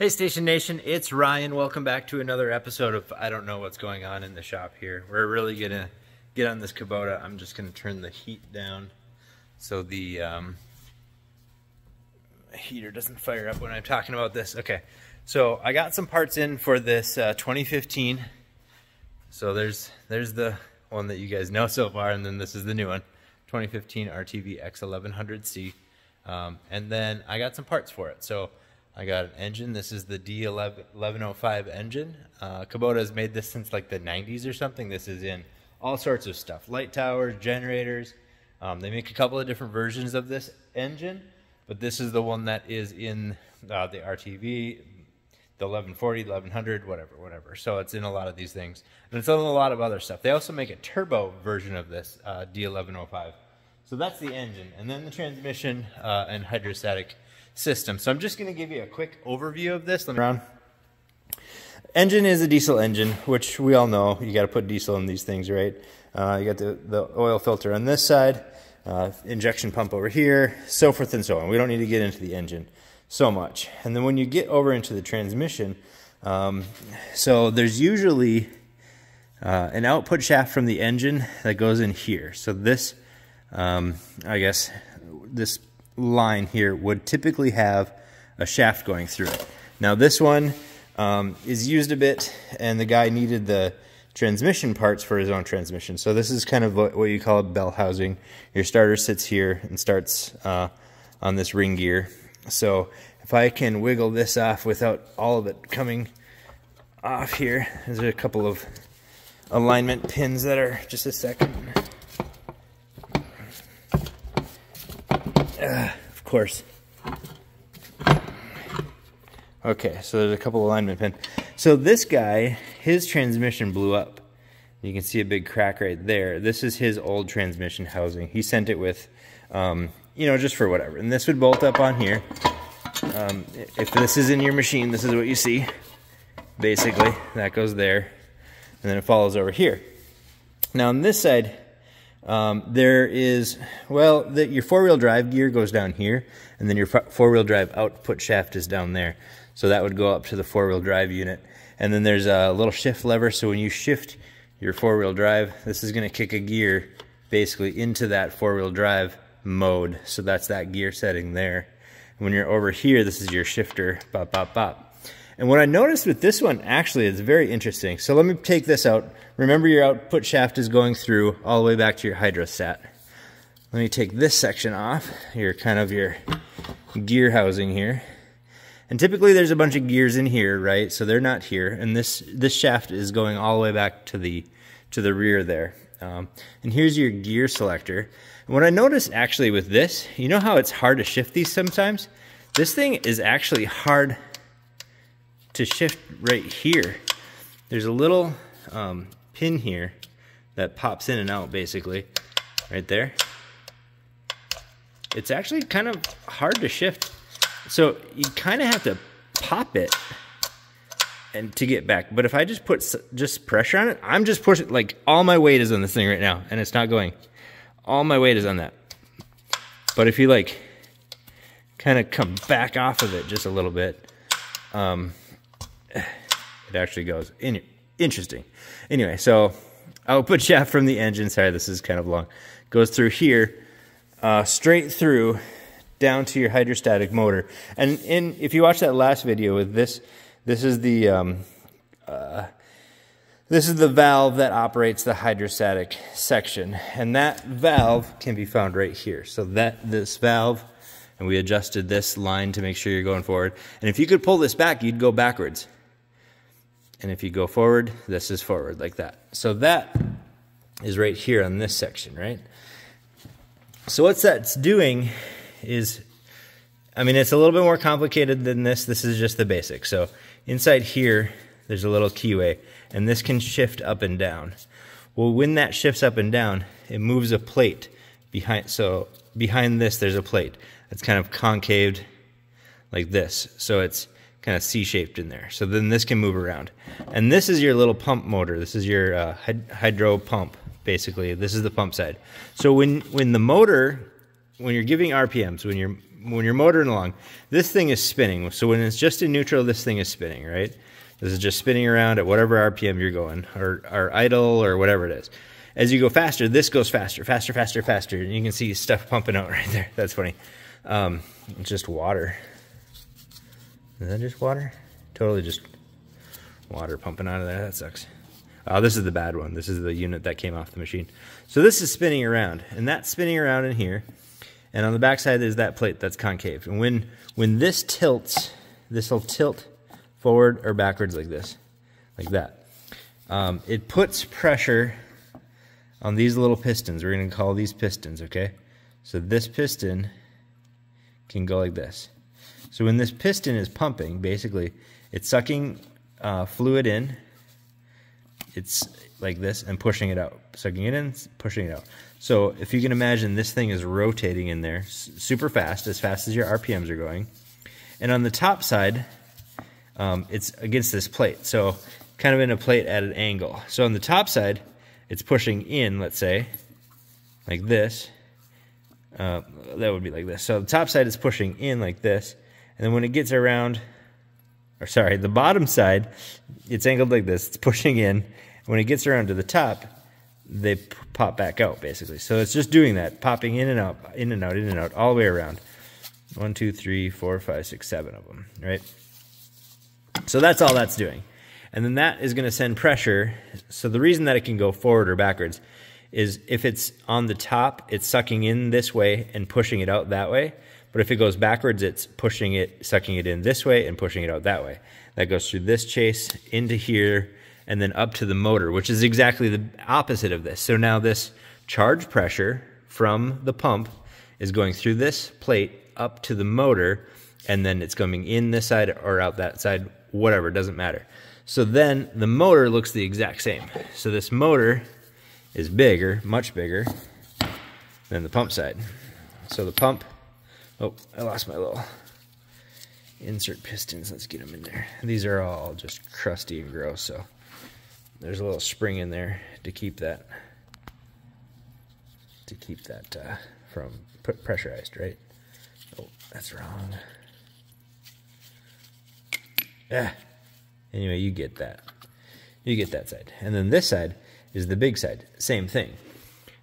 Hey Station Nation, it's Ryan. Welcome back to another episode of I don't know what's going on in the shop here. We're really gonna get on this Kubota. I'm just gonna turn the heat down so the um, heater doesn't fire up when I'm talking about this. Okay, so I got some parts in for this uh, 2015. So there's there's the one that you guys know so far, and then this is the new one, 2015 RTV X1100C. Um, and then I got some parts for it. So I got an engine. This is the D1105 engine. Uh, Kubota has made this since like the 90s or something. This is in all sorts of stuff light towers, generators. Um, they make a couple of different versions of this engine, but this is the one that is in uh, the RTV, the 1140, 1100, whatever, whatever. So it's in a lot of these things. And it's in a lot of other stuff. They also make a turbo version of this uh, D1105. So that's the engine. And then the transmission uh, and hydrostatic system. So I'm just going to give you a quick overview of this. Let me run. Engine is a diesel engine, which we all know. You got to put diesel in these things, right? Uh, you got the, the oil filter on this side, uh, injection pump over here, so forth and so on. We don't need to get into the engine so much. And then when you get over into the transmission, um, so there's usually uh, an output shaft from the engine that goes in here. So this, um, I guess, this line here would typically have a shaft going through it. Now this one um, is used a bit and the guy needed the transmission parts for his own transmission. So this is kind of what, you call a bell housing. Your starter sits here and starts uh, on this ring gear. So if I can wiggle this off without all of it coming off here, there's a couple of alignment pins that are just a second. Uh, of course. Okay, so there's a couple alignment pins. So this guy, his transmission blew up. You can see a big crack right there. This is his old transmission housing. He sent it with, um, you know, just for whatever. And this would bolt up on here. Um, if this is in your machine, this is what you see. Basically, that goes there. And then it follows over here. Now on this side, um, there is, well, the, your four-wheel drive gear goes down here, and then your four-wheel drive output shaft is down there. So that would go up to the four-wheel drive unit. And then there's a little shift lever, so when you shift your four-wheel drive, this is going to kick a gear basically into that four-wheel drive mode. So that's that gear setting there. And when you're over here, this is your shifter, bop, bop, bop. And what I noticed with this one, actually, is very interesting. So let me take this out. Remember your output shaft is going through all the way back to your hydrostat. Let me take this section off, your kind of your gear housing here. And typically there's a bunch of gears in here, right? So they're not here. And this, this shaft is going all the way back to the, to the rear there. Um, and here's your gear selector. And what I noticed actually with this, you know how it's hard to shift these sometimes? This thing is actually hard to shift right here, there's a little um, pin here that pops in and out basically, right there. It's actually kind of hard to shift. So you kind of have to pop it and to get back. But if I just put just pressure on it, I'm just pushing, like all my weight is on this thing right now and it's not going. All my weight is on that. But if you like kind of come back off of it just a little bit, um, it actually goes. In, interesting. Anyway, so output shaft from the engine. Sorry, this is kind of long. Goes through here, uh, straight through down to your hydrostatic motor. And in if you watch that last video with this, this is the um, uh, this is the valve that operates the hydrostatic section, and that valve can be found right here. So that this valve, and we adjusted this line to make sure you're going forward. And if you could pull this back, you'd go backwards. And if you go forward, this is forward like that. So that is right here on this section, right? So what that's doing is, I mean, it's a little bit more complicated than this. This is just the basic. So inside here, there's a little keyway, and this can shift up and down. Well, when that shifts up and down, it moves a plate behind. So behind this, there's a plate that's kind of concaved like this. So it's kind of C-shaped in there. So then this can move around. And this is your little pump motor. This is your uh, hydro pump, basically. This is the pump side. So when, when the motor, when you're giving RPMs, when you're when you're motoring along, this thing is spinning. So when it's just in neutral, this thing is spinning, right? This is just spinning around at whatever RPM you're going, or, or idle, or whatever it is. As you go faster, this goes faster, faster, faster, faster. And you can see stuff pumping out right there. That's funny. Um, it's just water. Is that just water? Totally just water pumping out of there. That sucks. Oh, this is the bad one. This is the unit that came off the machine. So this is spinning around, and that's spinning around in here. And on the backside is that plate that's concave. And when, when this tilts, this will tilt forward or backwards like this, like that. Um, it puts pressure on these little pistons. We're going to call these pistons, okay? So this piston can go like this. So when this piston is pumping, basically, it's sucking uh, fluid in. It's like this and pushing it out. Sucking it in, pushing it out. So if you can imagine, this thing is rotating in there super fast, as fast as your RPMs are going. And on the top side, um, it's against this plate. So kind of in a plate at an angle. So on the top side, it's pushing in, let's say, like this. Uh, that would be like this. So the top side is pushing in like this. And then when it gets around, or sorry, the bottom side, it's angled like this. It's pushing in. When it gets around to the top, they pop back out basically. So it's just doing that, popping in and out, in and out, in and out, all the way around. One, two, three, four, five, six, seven of them, right? So that's all that's doing. And then that is going to send pressure. So the reason that it can go forward or backwards is if it's on the top, it's sucking in this way and pushing it out that way. But if it goes backwards, it's pushing it, sucking it in this way and pushing it out that way. That goes through this chase into here and then up to the motor, which is exactly the opposite of this. So now this charge pressure from the pump is going through this plate up to the motor and then it's coming in this side or out that side, whatever, doesn't matter. So then the motor looks the exact same. So this motor is bigger, much bigger than the pump side. So the pump, oh, I lost my little insert pistons. Let's get them in there. These are all just crusty and gross, so there's a little spring in there to keep that to keep that uh, from pressurized, right? Oh, that's wrong. Yeah. Anyway, you get that. You get that side. And then this side is the big side. Same thing.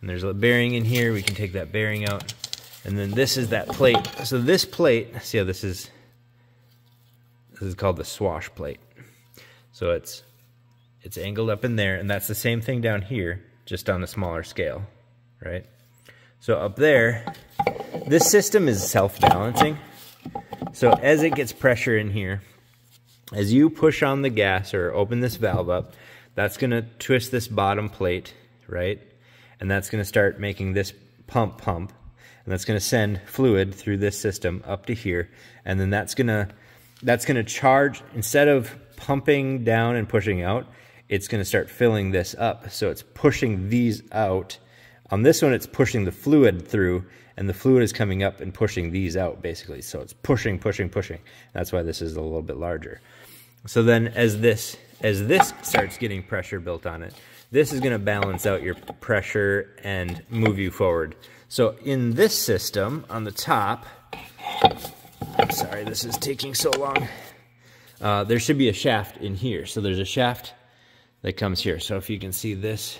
And there's a bearing in here. We can take that bearing out. And then this is that plate. So this plate, see how this is, this is called the swash plate. So it's, it's angled up in there. And that's the same thing down here, just on a smaller scale, right? So up there, this system is self-balancing. So as it gets pressure in here, as you push on the gas or open this valve up, that's to twist this bottom plate, right? And that's to start making this pump pump. And that's going to send fluid through this system up to here. And then that's going to that's going to charge instead of pumping down and pushing out, it's going to start filling this up. So it's pushing these out. On this one, it's pushing the fluid through, and the fluid is coming up and pushing these out, basically. So it's pushing, pushing, pushing. That's why this is a little bit larger. So then as this as this starts getting pressure built on it, this is going to balance out your pressure and move you forward. So in this system on the top, I'm sorry this is taking so long, uh, there should be a shaft in here. So there's a shaft that comes here. So if you can see this,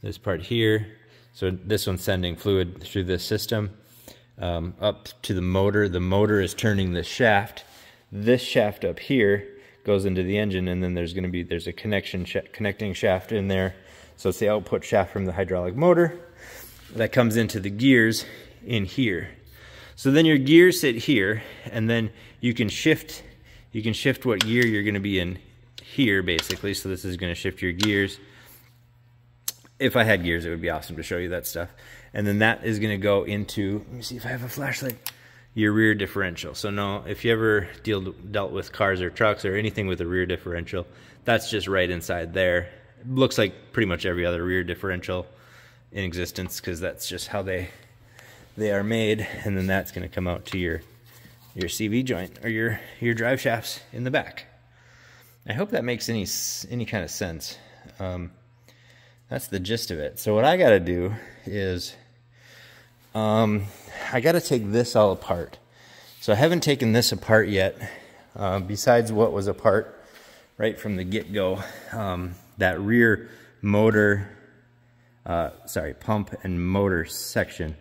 this part here, so this one's sending fluid through this system um, up to the motor. The motor is turning the shaft this shaft up here goes into the engine and then there's going to be there's a connection sh connecting shaft in there so it's the output shaft from the hydraulic motor that comes into the gears in here. So then your gears sit here and then you can shift you can shift what gear you're going to be in here basically. So this is going to shift your gears. If I had gears it would be awesome to show you that stuff. And then that is going to go into let me see if I have a flashlight your rear differential. So no, if you ever deal, dealt with cars or trucks or anything with a rear differential, that's just right inside there. It looks like pretty much every other rear differential in existence because that's just how they they are made and then that's going to come out to your your CV joint or your your drive shafts in the back. I hope that makes any any kind of sense. Um, that's the gist of it. So what I got to do is um, I got to take this all apart. So I haven't taken this apart yet, uh, besides what was apart right from the get-go. Um, that rear motor, uh, sorry, pump and motor section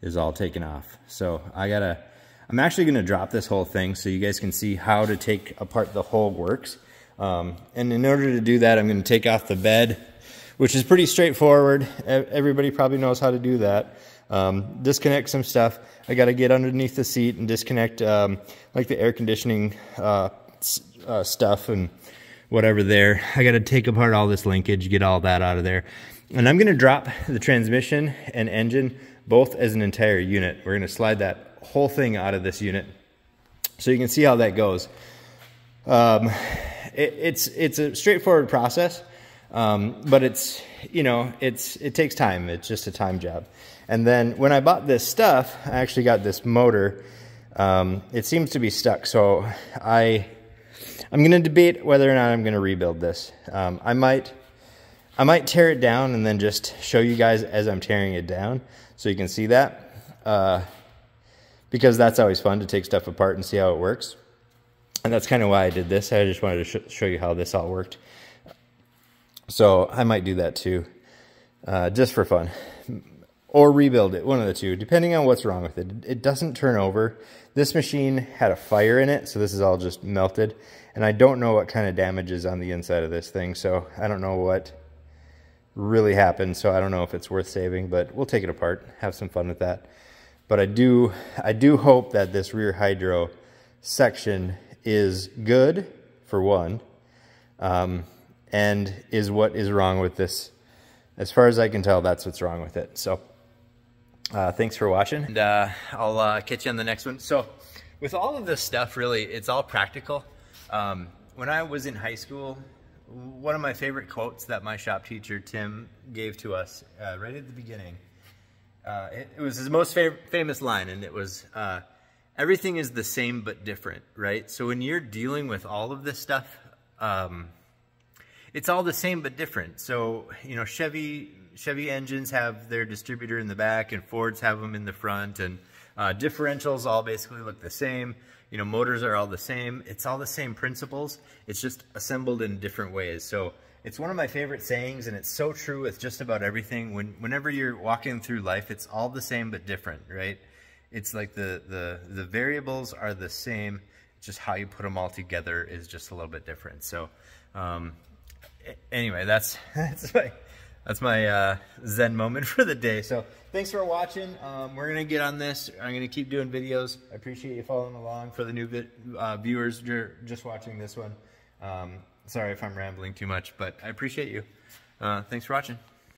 is all taken off. So I gotta, I'm actually gonna drop this whole thing so you guys can see how to take apart the whole works. Um, and in order to do that, I'm gonna take off the bed, which is pretty straightforward. Everybody probably knows how to do that. Um, disconnect some stuff. I got to get underneath the seat and disconnect um, like the air conditioning uh, uh, stuff and whatever there. I got to take apart all this linkage, get all that out of there. And I'm going to drop the transmission and engine both as an entire unit. We're going to slide that whole thing out of this unit so you can see how that goes. Um, it, it's, it's a straightforward process, um, but it's, you know, it's, it takes time. It's just a time job. And then when I bought this stuff, I actually got this motor. Um, it seems to be stuck, so I, I'm going to debate whether or not I'm going to rebuild this. Um, I might, I might tear it down and then just show you guys as I'm tearing it down, so you can see that. Uh, because that's always fun to take stuff apart and see how it works. And that's kind of why I did this. I just wanted to sh show you how this all worked. So I might do that too, uh, just for fun or rebuild it, one of the two, depending on what's wrong with it. It doesn't turn over. This machine had a fire in it, so this is all just melted. And I don't know what kind of damage is on the inside of this thing, so I don't know what really happened, so I don't know if it's worth saving, but we'll take it apart, have some fun with that. But I do, I do hope that this rear hydro section is good, for one, um, and is what is wrong with this. As far as I can tell, that's what's wrong with it. So uh, thanks for watching, and uh, I'll uh, catch you on the next one. So, with all of this stuff, really, it's all practical. Um, when I was in high school, one of my favorite quotes that my shop teacher Tim gave to us uh, right at the beginning. Uh, it, it, was his most fav famous line, and it was, uh, "Everything is the same but different." Right. So when you're dealing with all of this stuff. Um, it's all the same but different. So, you know, Chevy Chevy engines have their distributor in the back and Fords have them in the front and uh, differentials all basically look the same. You know, motors are all the same. It's all the same principles. It's just assembled in different ways. So it's one of my favorite sayings and it's so true with just about everything. When, whenever you're walking through life, it's all the same but different, right? It's like the, the, the variables are the same, just how you put them all together is just a little bit different. So um, anyway, that's, that's my, that's my uh, zen moment for the day. So thanks for watching. Um, we're to get on this. I'm to keep doing videos. I appreciate you following along. For the new uh, viewers you're just watching this one, um, sorry if I'm rambling too much, but I appreciate you. Uh, thanks for watching.